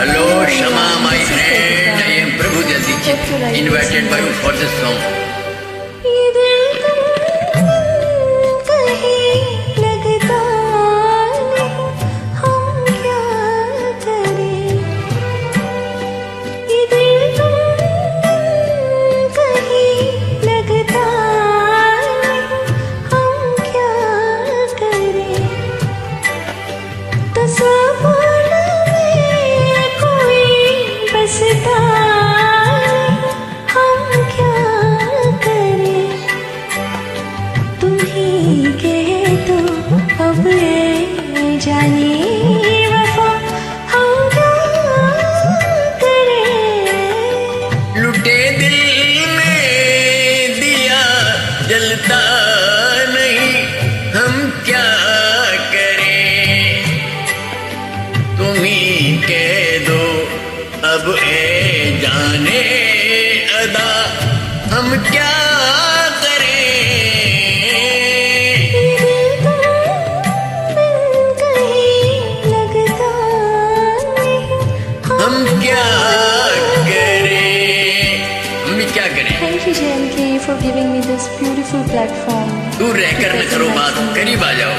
Hello, Shama, my friend. I am Prabhu Dikshit, invited by you for this song. اب اے جانے ادا ہم کیا ہم کیا کریں ہم کیا کریں Thank you, JMK, for giving me this beautiful platform. دور رہ کر نہ کرو بات قریب آ جاؤ۔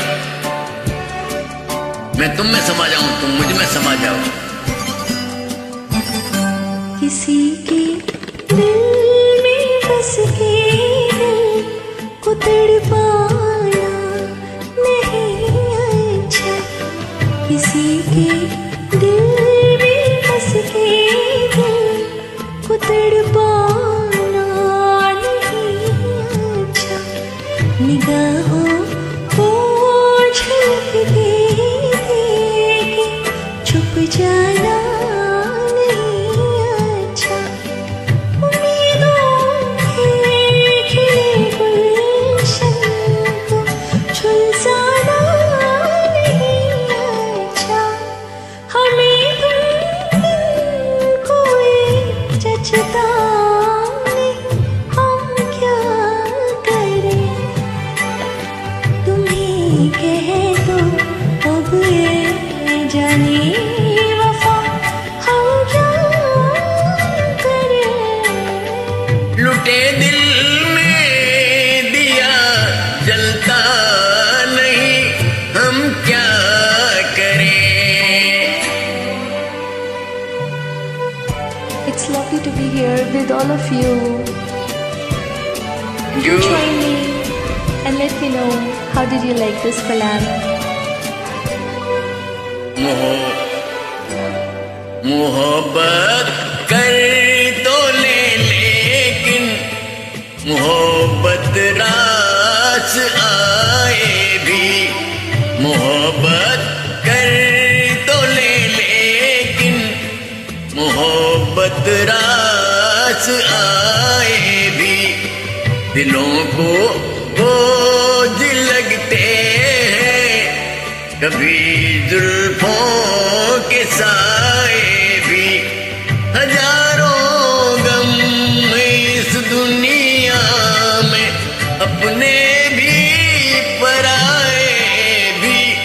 میں تم میں سما جاؤں تم مجھ میں سما جاؤ۔ کسی کے دل میں بس کے 回家呀。all of you. You join me and let me know how did you like this collab. Mohabbat. دلوں کو بوجھ لگتے ہیں۔ کبھی زلفوں کے سائے بھی ہزاروں غم اس دنیا میں اپنے بھی پرائے بھی۔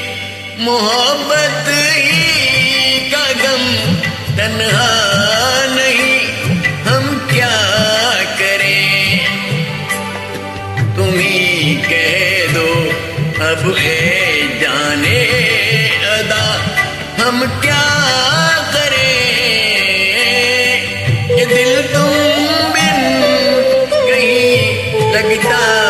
محبت ہی کا غم، تنہا جانے ادا ہم کیا کریں؟ یہ دل تم بن کہیں لگتا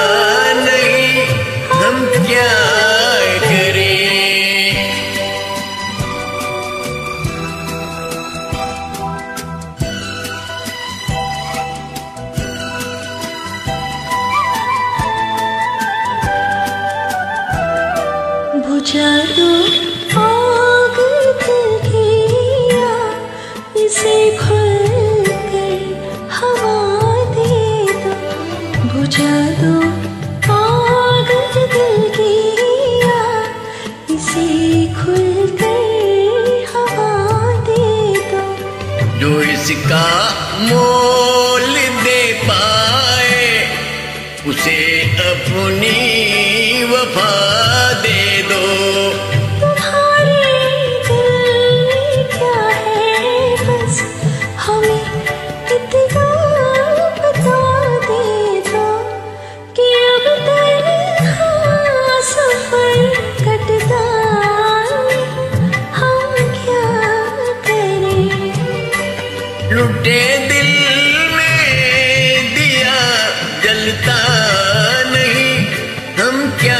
بجھا دو آگ دیا اسے کھل کر ہوا دے دو۔ بجھا دو آگ دیا اسے کھل کر ہوا دے دو۔ جو اس کا مول دے پائے، اسے اپنی نہیں ہم کیا